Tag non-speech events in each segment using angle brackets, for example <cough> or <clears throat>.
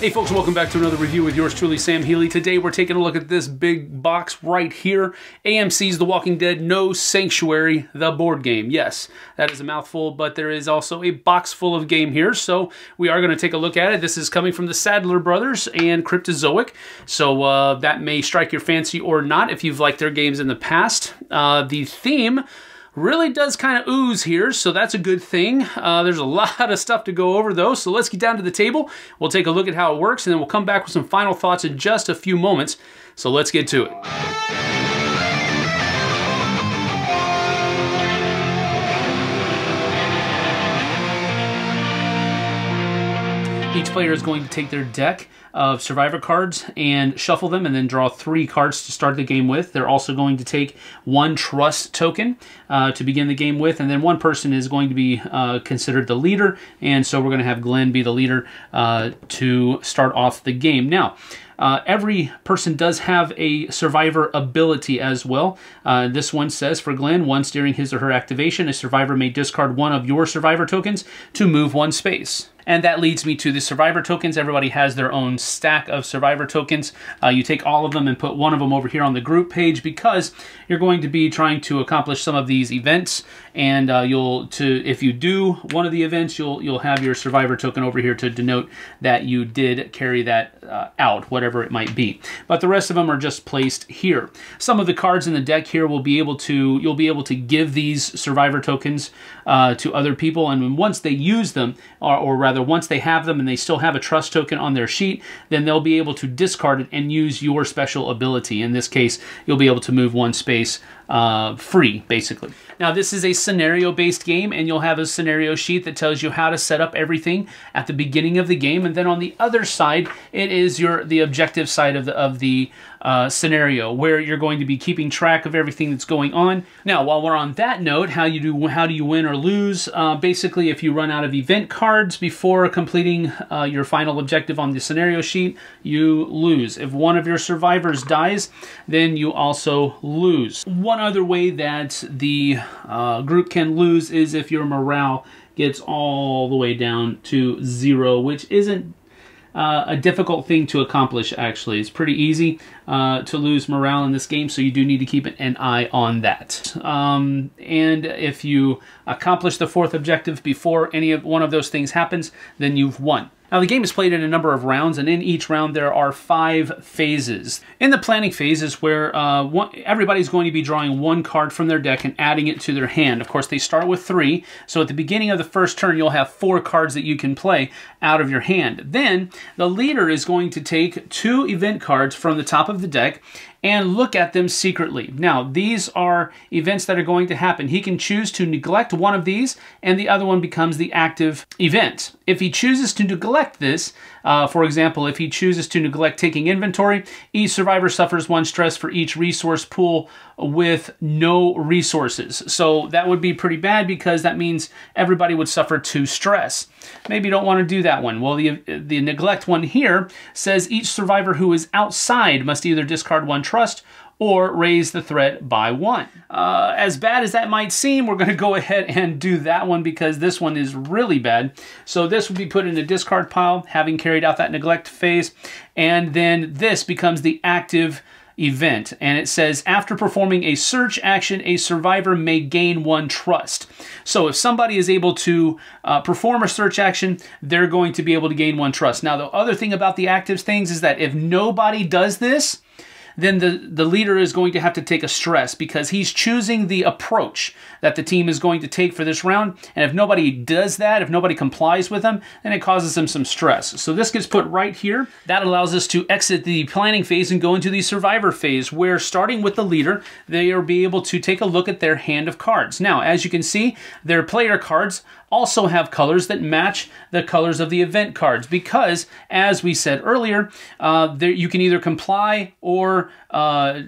Hey folks, welcome back to another review with yours truly, Sam Healey. Today we're taking a look at this big box right here. AMC's The Walking Dead No Sanctuary, the board game. Yes, that is a mouthful, but there is also a box full of game here, so we are going to take a look at it. This is coming from the Sadler Brothers and Cryptozoic, so uh, that may strike your fancy or not if you've liked their games in the past. Uh, the theme really does kind of ooze here, so that's a good thing. Uh, there's a <laughs> lot of stuff to go over though, so let's get down to the table. We'll take a look at how it works, and then we'll come back with some final thoughts in just a few moments. So let's get to it. Each player is going to take their deck of survivor cards and shuffle them and then draw three cards to start the game with. They're also going to take one trust token uh, to begin the game with, and then one person is going to be uh, considered the leader, and so we're going to have Glenn be the leader uh, to start off the game. Now, uh, every person does have a survivor ability as well. Uh, this one says for Glenn, once during his or her activation, a survivor may discard one of your survivor tokens to move one space. And that leads me to the survivor tokens. Everybody has their own stack of survivor tokens. Uh, you take all of them and put one of them over here on the group page because you're going to be trying to accomplish some of these events. And uh, you'll to if you do one of the events, you'll you'll have your survivor token over here to denote that you did carry that uh, out, whatever it might be. But the rest of them are just placed here. Some of the cards in the deck here will be able to you'll be able to give these survivor tokens uh, to other people, and once they use them, or, or rather rather once they have them and they still have a trust token on their sheet, then they'll be able to discard it and use your special ability. In this case, you'll be able to move one space uh, free, basically. Now, this is a scenario-based game, and you'll have a scenario sheet that tells you how to set up everything at the beginning of the game, and then on the other side, it is your the objective side of the of the uh, scenario where you're going to be keeping track of everything that's going on. Now, while we're on that note, how you do how do you win or lose? Uh, basically, if you run out of event cards before completing uh, your final objective on the scenario sheet, you lose. If one of your survivors dies, then you also lose. One other way that the uh, group can lose is if your morale gets all the way down to zero, which isn't uh, a difficult thing to accomplish, actually. It's pretty easy uh, to lose morale in this game, so you do need to keep an eye on that. Um, and if you accomplish the fourth objective before any of one of those things happens, then you've won. Now the game is played in a number of rounds and in each round there are five phases. In the planning phase is where uh, one, everybody's going to be drawing one card from their deck and adding it to their hand. Of course they start with three, so at the beginning of the first turn you'll have four cards that you can play out of your hand. Then the leader is going to take two event cards from the top of the deck and look at them secretly. Now, these are events that are going to happen. He can choose to neglect one of these, and the other one becomes the active event. If he chooses to neglect this, uh, for example, if he chooses to neglect taking inventory, each survivor suffers one stress for each resource pool with no resources. So that would be pretty bad because that means everybody would suffer two stress. Maybe you don't want to do that one. Well, the, the neglect one here says each survivor who is outside must either discard one trust or raise the threat by one. Uh, as bad as that might seem, we're going <laughs> to go ahead and do that one because this one is really bad. So this would be put in a discard pile, having carried out that neglect phase, and then this becomes the active event. And it says, after performing a search action, a survivor may gain one trust. So if somebody is able to uh, perform a search action, they're going to be able to gain one trust. Now, the other thing about the active things is that if nobody does this, then the, the leader is going to have to take a stress because he's choosing the approach that the team is going to take for this round. And if nobody does that, if nobody complies with them, then it causes them some stress. So this gets put right here. That allows us to exit the planning phase and go into the survivor phase where starting with the leader, they are be able to take a look at their hand of cards. Now, as you can see, their player cards also have colors that match the colors of the event cards because, as we said earlier, uh, there, you can either comply or uh,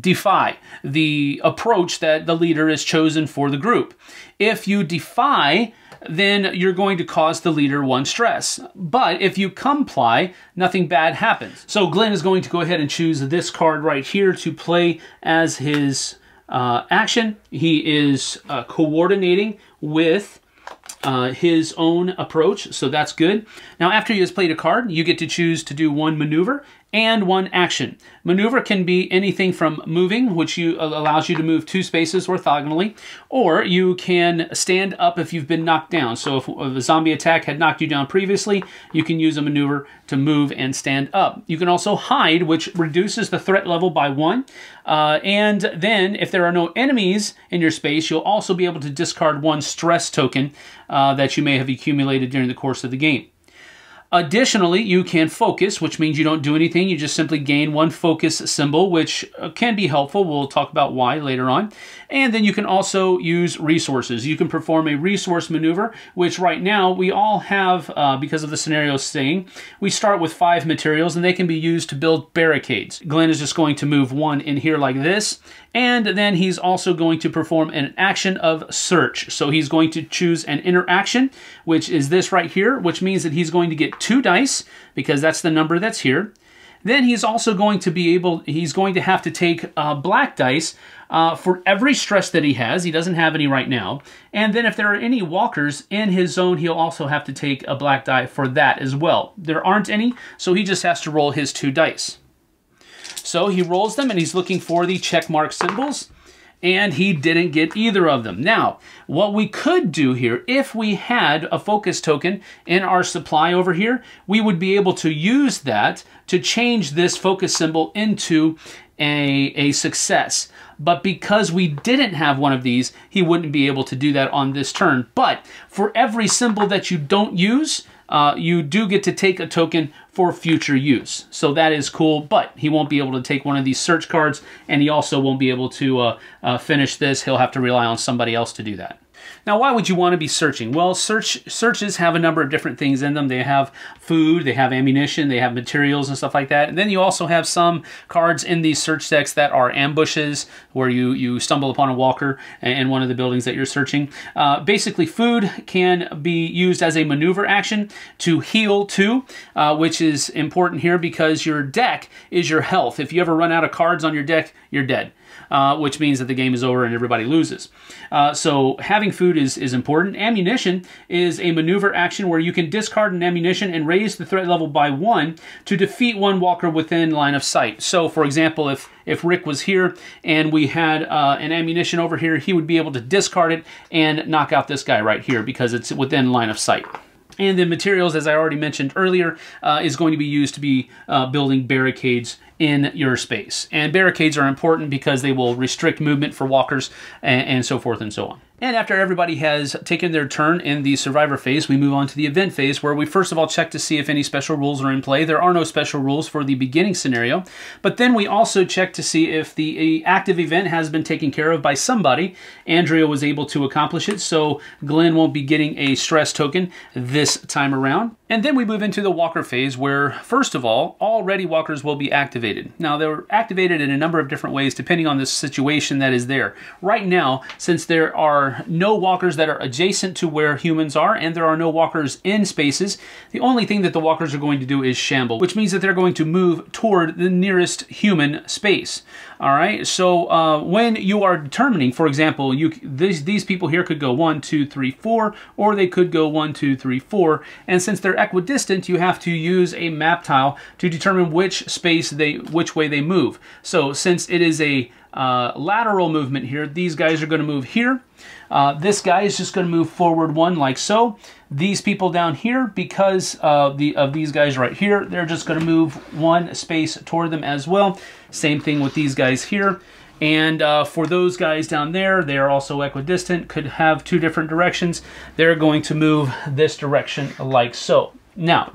defy the approach that the leader has chosen for the group. If you defy, then you're going to cause the leader one stress. But if you comply, nothing bad happens. So Glenn is going to go ahead and choose this card right here to play as his uh, action. He is uh, coordinating with uh, his own approach, so that's good. Now, after he has played a card, you get to choose to do one maneuver and one action. Maneuver can be anything from moving, which you, uh, allows you to move two spaces orthogonally, or you can stand up if you've been knocked down. So if a zombie attack had knocked you down previously, you can use a maneuver to move and stand up. You can also hide, which reduces the threat level by one. Uh, and then if there are no enemies in your space, you'll also be able to discard one stress token uh, that you may have accumulated during the course of the game. Additionally, you can focus, which means you don't do anything. You just simply gain one focus symbol, which uh, can be helpful. We'll talk about why later on. And then you can also use resources. You can perform a resource maneuver, which right now we all have, uh, because of the scenario saying, we start with five materials and they can be used to build barricades. Glenn is just going to move one in here like this. And then he's also going to perform an action of search. So he's going to choose an interaction, which is this right here, which means that he's going to get two dice because that's the number that's here. Then he's also going to be able, he's going to have to take uh, black dice uh, for every stress that he has. He doesn't have any right now. And then if there are any walkers in his zone, he'll also have to take a black die for that as well. There aren't any, so he just has to roll his two dice. So he rolls them and he's looking for the check mark symbols and he didn't get either of them. Now, what we could do here, if we had a focus token in our supply over here, we would be able to use that to change this focus symbol into a, a success. But because we didn't have one of these, he wouldn't be able to do that on this turn. But for every symbol that you don't use, uh, you do get to take a token for future use. So that is cool, but he won't be able to take one of these search cards, and he also won't be able to uh, uh, finish this. He'll have to rely on somebody else to do that. Now, why would you want to be searching? Well, search searches have a number of different things in them. They have food, they have ammunition, they have materials and stuff like that. And then you also have some cards in these search decks that are ambushes, where you, you stumble upon a walker in one of the buildings that you're searching. Uh, basically, food can be used as a maneuver action to heal too, uh, which is important here because your deck is your health. If you ever run out of cards on your deck, you're dead uh, which means that the game is over and everybody loses. Uh, so having food is, is important. Ammunition is a maneuver action where you can discard an ammunition and raise the threat level by one to defeat one walker within line of sight. So for example, if, if Rick was here and we had uh, an ammunition over here, he would be able to discard it and knock out this guy right here because it's within line of sight. And the materials, as I already mentioned earlier, uh, is going to be used to be uh, building barricades in your space. And barricades are important because they will restrict movement for walkers and, and so forth and so on. And after everybody has taken their turn in the survivor phase, we move on to the event phase where we first of all check to see if any special rules are in play. There are no special rules for the beginning scenario, but then we also check to see if the active event has been taken care of by somebody. Andrea was able to accomplish it, so Glenn won't be getting a stress token this time around. And then we move into the walker phase where, first of all, all ready walkers will be activated. Now, they're activated in a number of different ways depending on the situation that is there. Right now, since there are no walkers that are adjacent to where humans are and there are no walkers in spaces, the only thing that the walkers are going to do is shamble, which means that they're going to move toward the nearest human space. All right, so uh, when you are determining, for example, you these, these people here could go one, two, three, four, or they could go one, two, three, four, and since they're equidistant, you have to use a map tile to determine which space they, which way they move. So since it is a uh, lateral movement here, these guys are going to move here. Uh, this guy is just going to move forward one like so. These people down here, because the, of these guys right here, they're just going to move one space toward them as well. Same thing with these guys here. And uh, for those guys down there, they are also equidistant, could have two different directions. They're going to move this direction like so. Now,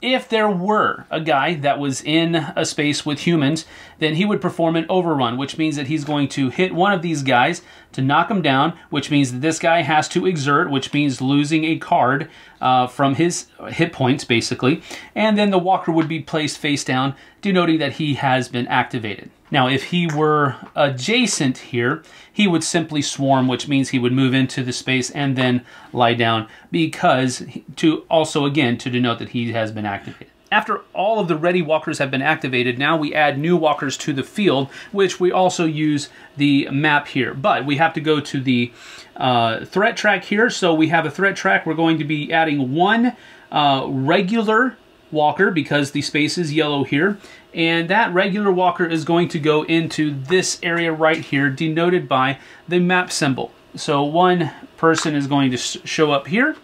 if there were a guy that was in a space with humans, then he would perform an overrun, which means that he's going to hit one of these guys to knock him down, which means that this guy has to exert, which means losing a card uh, from his hit points, basically. And then the walker would be placed face down, denoting that he has been activated. Now, if he were adjacent here, he would simply swarm, which means he would move into the space and then lie down because to also, again, to denote that he has been activated. after all of the ready walkers have been activated, now we add new walkers to the field, which we also use the map here. But we have to go to the uh, threat track here. So we have a threat track. We're going to be adding one uh, regular walker because the space is yellow here. And that regular walker is going to go into this area right here denoted by the map symbol. So one person is going to show up here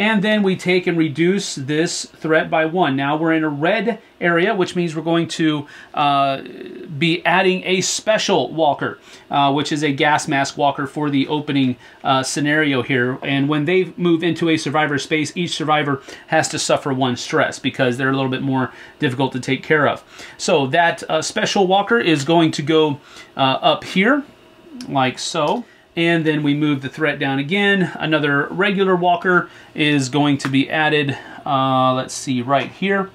and then we take and reduce this threat by one. Now we're in a red area, which means we're going to uh, be adding a special walker, uh, which is a gas mask walker for the opening uh, scenario here. And when they move into a survivor space, each survivor has to suffer one stress because they're a little bit more difficult to take care of. So that uh, special walker is going to go uh, up here, like so and then we move the threat down again. Another regular walker is going to be added, uh, let's see, right here.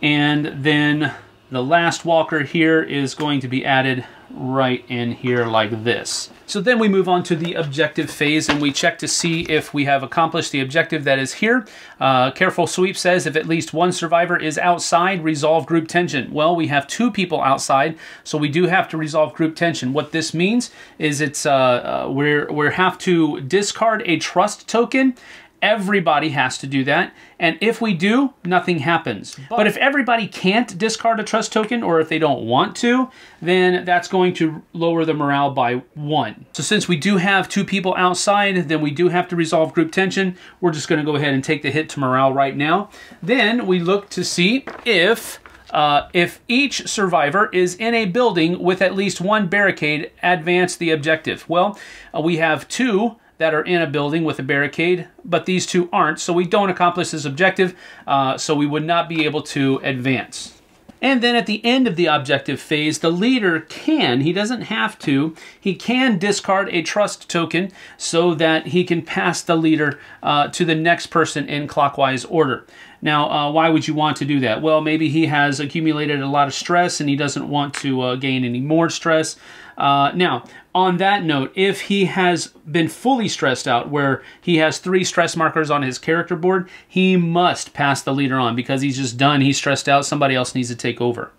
And then the last walker here is going to be added right in here like this. So then we move on to the objective phase and we check to see if we have accomplished the objective that is here. Uh, careful sweep says if at least one survivor is outside, resolve group tension. Well, we have two people outside, so we do have to resolve group tension. What this means is it's uh, uh, we're, we have to discard a trust token Everybody has to do that. And if we do, nothing happens. But, but, if everybody can't discard a trust token or if they don't want to, then that's going to lower the morale by one. So since we do have two people outside, then we do have to resolve group tension. We're just going to go ahead and take the hit to morale right now. Then we look to see if uh, if each survivor is in a building with at least one barricade, advance the objective. Well, uh, we have two that are in a building with a barricade, but these two aren't, so we don't accomplish this objective, uh, so we would not be able to advance. And then at the end of the objective phase, the leader can, he doesn't have to, he can discard a trust token so that he can pass the leader uh, to the next person in clockwise order. Now, uh, why would you want to do that? Well, maybe he has accumulated a lot of stress and he doesn't want to uh, gain any more stress. Uh, now, on that note, if he has been fully stressed out, where he has three stress markers on his character board, he must pass the leader on because he's just done. He's stressed out. Somebody else needs to take over.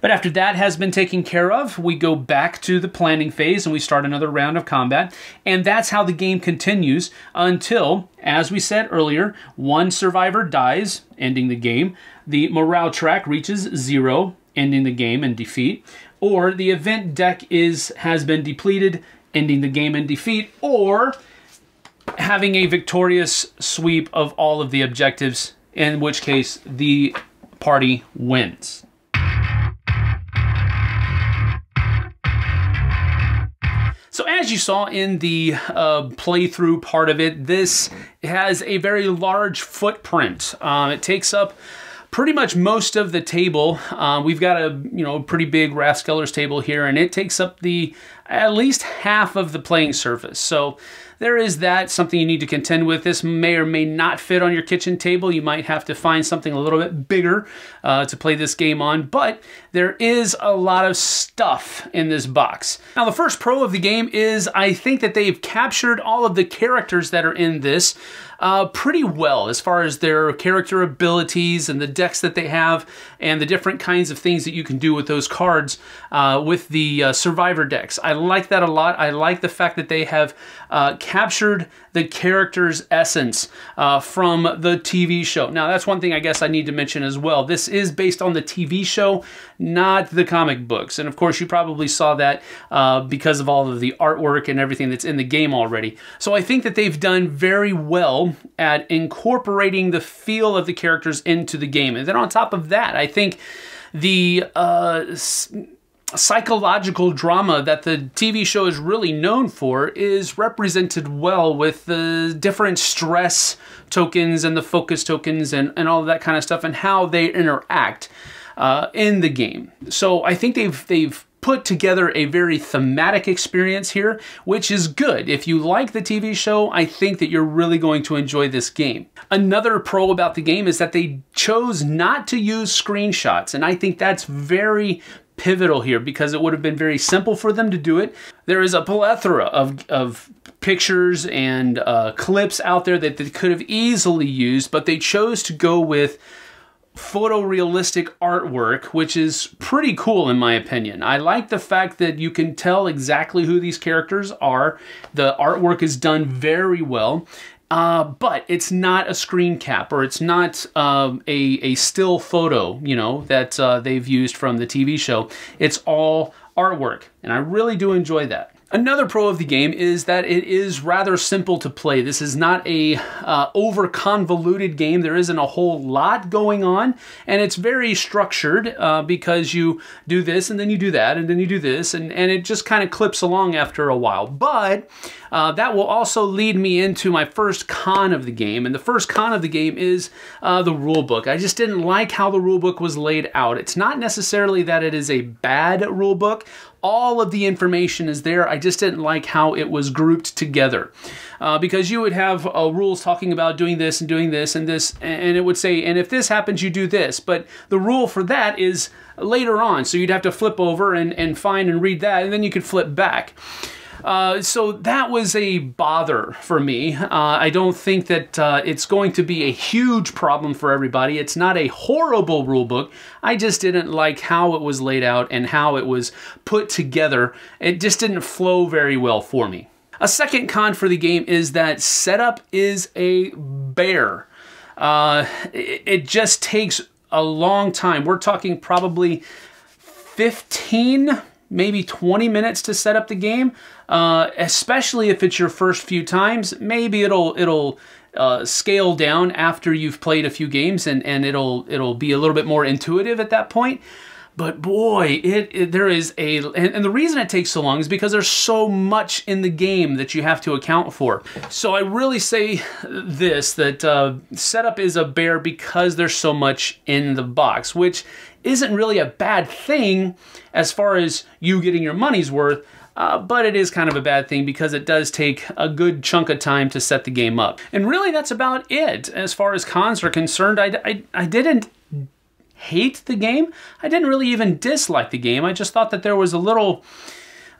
But after that has been taken care of, we go back to the planning phase and we start another round of combat. And that's how the game continues until, as we said earlier, one survivor dies, ending the game. The morale track reaches zero, ending the game and defeat or the event deck is has been depleted, ending the game in defeat, or having a victorious sweep of all of the objectives, in which case the party wins. So as you saw in the uh, playthrough part of it, this has a very large footprint. Uh, it takes up pretty much most of the table. Uh, we've got a you know pretty big Rathskeller's table here, and it takes up the at least half of the playing surface. So there is that, something you need to contend with. This may or may not fit on your kitchen table. You might have to find something a little bit bigger uh, to play this game on, but there is a lot of stuff in this box. Now, the first pro of the game is I think that they've captured all of the characters that are in this uh, pretty well as far as their character abilities and the decks that they have and the different kinds of things that you can do with those cards uh, with the uh, survivor decks. I like that a lot. I like the fact that they have uh, captured the character's essence uh, from the TV show. Now, that's one thing I guess I need to mention as well. This is based on the TV show, not the comic books. And of course, you probably saw that uh, because of all of the artwork and everything that's in the game already. So I think that they've done very well at incorporating the feel of the characters into the game. And then on top of that, I think the uh, psychological drama that the TV show is really known for is represented well with the different stress tokens and the focus tokens and, and all that kind of stuff and how they interact uh, in the game. So I think they've they've put together a very thematic experience here, which is good. If you like the TV show, I think that you're really going to enjoy this game. Another pro about the game is that they chose not to use screenshots, and I think that's very pivotal here because it would have been very simple for them to do it. There is a plethora of, of pictures and uh, clips out there that they could have easily used, but they chose to go with photorealistic artwork, which is pretty cool in my opinion. I like the fact that you can tell exactly who these characters are. The artwork is done very well. Uh, but it's not a screen cap or it's not um, a, a still photo, you know, that uh, they've used from the TV show. It's all artwork, and I really do enjoy that. Another pro of the game is that it is rather simple to play. This is not a uh, over convoluted game. There isn't a whole lot going on and it's very structured uh, because you do this and then you do that and then you do this and, and it just kind of clips along after a while. But uh, that will also lead me into my first con of the game and the first con of the game is uh, the rule book. I just didn't like how the rule book was laid out. It's not necessarily that it is a bad rule book all of the information is there. I just didn't like how it was grouped together. Uh, because you would have uh, rules talking about doing this and doing this and this, and it would say, and if this happens, you do this. But the rule for that is later on, so you'd have to flip over and, and find and read that, and then you could flip back. Uh, so that was a bother for me. Uh, I don't think that uh, it's going to be a huge problem for everybody. It's not a horrible rule book. I just didn't like how it was laid out and how it was put together. It just didn't flow very well for me. A second con for the game is that setup is a bear. Uh, it, it just takes a long time. We're talking probably 15 maybe 20 minutes to set up the game, uh, especially if it's your first few times. Maybe it'll it'll uh, scale down after you've played a few games, and and it'll it'll be a little bit more intuitive at that point. But boy, it, it there is a and, and, the reason it takes so long is because there's so much in the game that you have to account for. So I really say this that uh, setup is a bear because there's so much in the box, which isn't really a bad thing as far as you getting your money's worth. Uh, but it is kind of a bad thing because it does take a good chunk of time to set the game up. And really, that's about it as far as cons are concerned. I, I, I didn't hate the game. I didn't really even dislike the game. I just thought that there was a little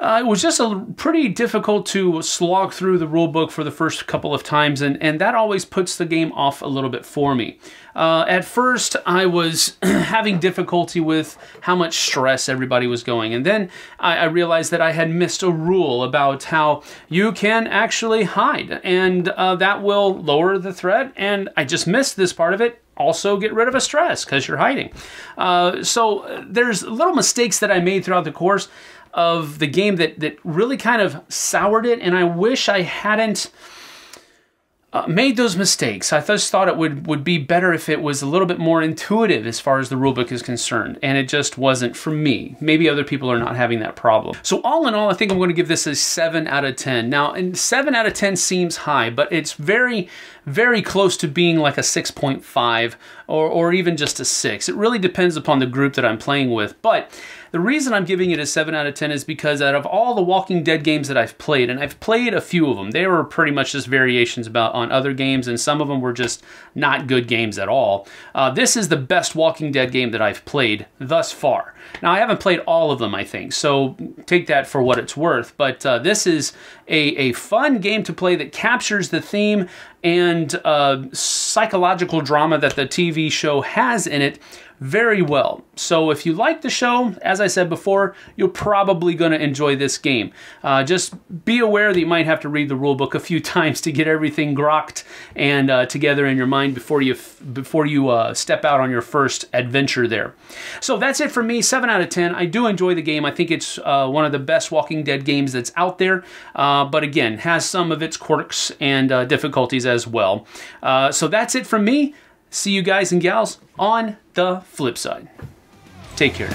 uh, it was just a pretty difficult to slog through the rule book for the first couple of times, and, and that always puts the game off a little bit for me. Uh, at first, I was <clears throat> having difficulty with how much stress everybody was going, and then I, I, realized that I had missed a rule about how you can actually hide, and uh, that will lower the threat, and I just missed this part of it also get rid of a stress because you're hiding. Uh, so uh, there's little mistakes that I made throughout the course of the game that, that really kind of soured it, and I wish I hadn't uh, made those mistakes. I just thought it would, would be better if it was a little bit more intuitive as far as the rulebook is concerned, and it just wasn't for me. Maybe other people are not having that problem. So all in all, I think I'm going to give this a 7 out of 10. Now, and 7 out of 10 seems high, but it's very, very close to being like a 6.5 or, or even just a 6. It really depends upon the group that I'm playing with, but the reason I'm giving it a 7 out of 10 is because out of all the Walking Dead games that I've played, and I've played a few of them, they were pretty much just variations about on other games, and some of them were just not good games at all. Uh, this is the best Walking Dead game that I've played thus far. Now, I haven't played all of them, I think, so take that for what it's worth, but uh, this is a, a fun game to play that captures the theme and uh, psychological drama that the TV show has in it very well. So if you like the show, as I said before, you're probably going to enjoy this game. Uh, just be aware that you might have to read the rulebook a few <laughs> times to get everything grokked and uh, together in your mind before you before you uh, step out on your first adventure there. So that's it for me. Seven out of ten. I do enjoy the game. I think it's uh, one of the best Walking Dead games that's out there. Uh, but again, has some of its quirks and uh, difficulties as well. so that's it from me. See you guys and gals on the flip side. Take care.